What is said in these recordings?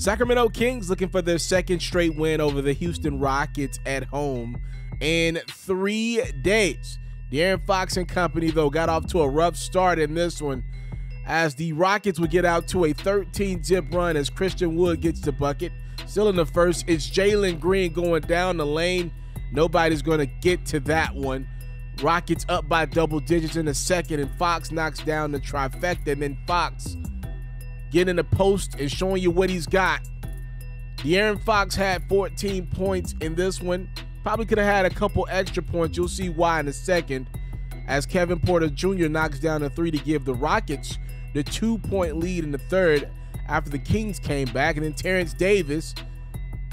Sacramento Kings looking for their second straight win over the Houston Rockets at home in three days. De'Aaron Fox and company, though, got off to a rough start in this one as the Rockets would get out to a 13 zip run as Christian Wood gets the bucket. Still in the first, it's Jalen Green going down the lane. Nobody's going to get to that one. Rockets up by double digits in the second, and Fox knocks down the trifecta, and then Fox getting in the post and showing you what he's got. De'Aaron Fox had 14 points in this one. Probably could have had a couple extra points. You'll see why in a second. As Kevin Porter Jr. knocks down a three to give the Rockets the two point lead in the third after the Kings came back. And then Terence Davis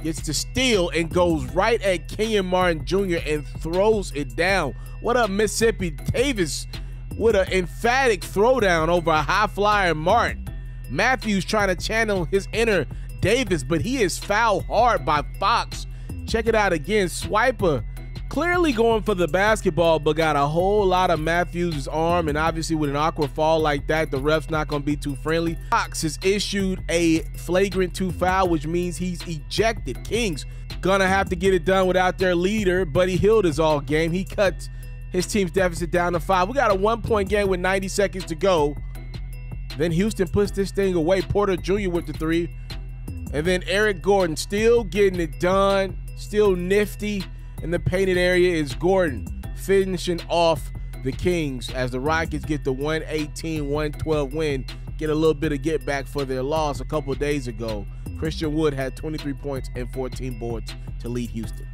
gets to steal and goes right at Kenyon Martin Jr. and throws it down. What up, Mississippi? Davis with an emphatic throwdown over a high flyer Martin. Mathews trying to channel his inner Davis, but he is fouled hard by Fox. Check it out again. Swipa clearly going for the basketball, but got a whole lot of Mathews' arm. And obviously, with an awkward fall like that, the ref's not going to be too friendly. Fox has issued a flagrant two foul, which means he's ejected. Kings gonna have to get it done without their leader. Buddy Hield is all game. He cuts his team's deficit down to five. We got a one point game with 90 seconds to go. Then Houston puts this thing away. Porter Jr. with the three. And then Eric Gordon still getting it done, still nifty in the painted area is Gordon finishing off the Kings as the Rockets get the 118 112 win, get a little bit of get back for their loss a couple days ago. Christian Wood had 23 points and 14 boards to lead Houston.